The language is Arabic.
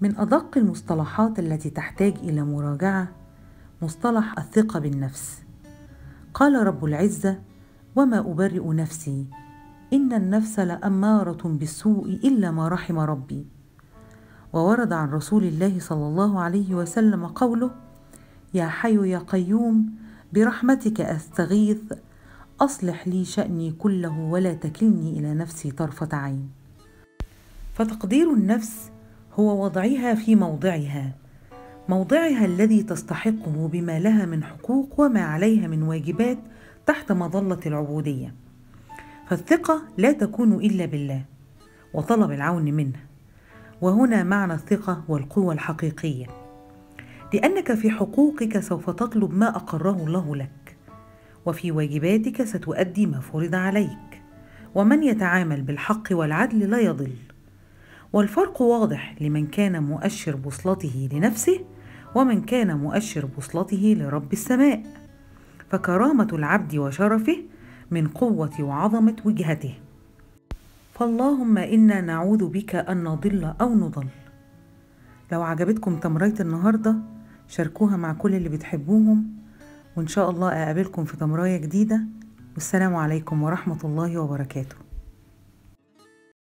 من أدق المصطلحات التي تحتاج إلى مراجعة مصطلح الثقة بالنفس. قال رب العزة وما أبرئ نفسي إن النفس لأمارة بالسوء إلا ما رحم ربي. وورد عن رسول الله صلى الله عليه وسلم قوله يا حي يا قيوم برحمتك أستغيث أصلح لي شأني كله ولا تكلني إلى نفسي طرفة عين. فتقدير النفس هو وضعها في موضعها. موضعها الذي تستحقه بما لها من حقوق وما عليها من واجبات تحت مظلة العبودية. فالثقة لا تكون إلا بالله وطلب العون منه. وهنا معنى الثقة والقوة الحقيقية. لأنك في حقوقك سوف تطلب ما أقره الله لك. وفي واجباتك ستؤدي ما فرض عليك. ومن يتعامل بالحق والعدل لا يضل. والفرق واضح لمن كان مؤشر بوصلته لنفسه ومن كان مؤشر بوصلته لرب السماء. فكرامة العبد وشرفه من قوة وعظمة وجهته. فاللهم إنا نعوذ بك أن نضل أو نضل. لو عجبتكم تمرية النهارده شاركوها مع كل اللي بتحبوهم. وإن شاء الله أقابلكم في تمرايه جديدة. والسلام عليكم ورحمة الله وبركاته.